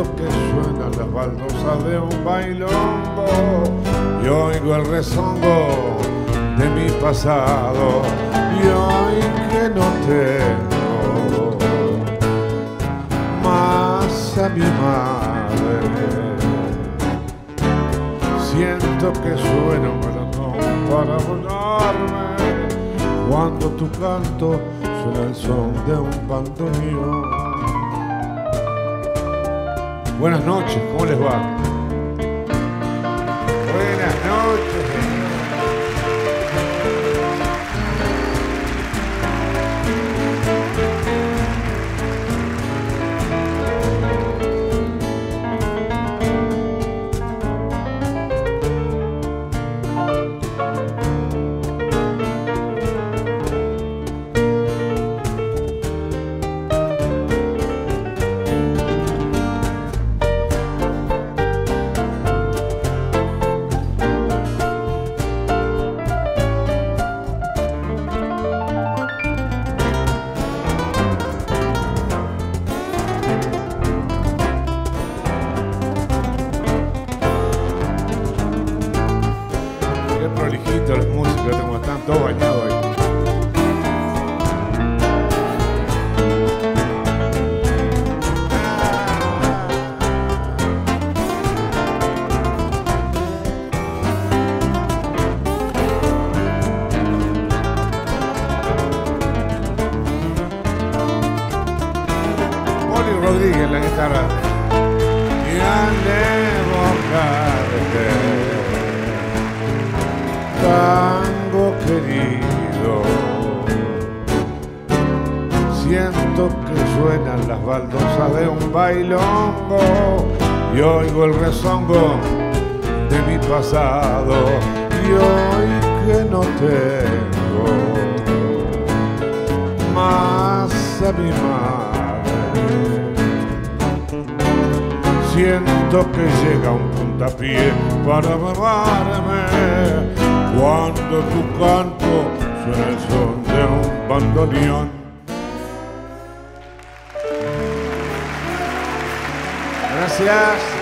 Siento que suenan las baldosas de un bailongo y oigo el rezongo de mi pasado y hoy que no tengo más a mi madre. Siento que suena un melocón para volarme cuando tu canto suena el son de un bandoneón. Buenas noches, ¿cómo les va? Buenas noches. Prolijito los músicos, como están todos bañados ahí. Rodríguez la guitarra. Siento que suenan las baldosas de un bailongo y oigo el rezongo de mi pasado y hoy que no tengo más a mi madre. Siento que llega un puntapié para bebarme cuando tu canto suena el son de un bandoneón. Gracias.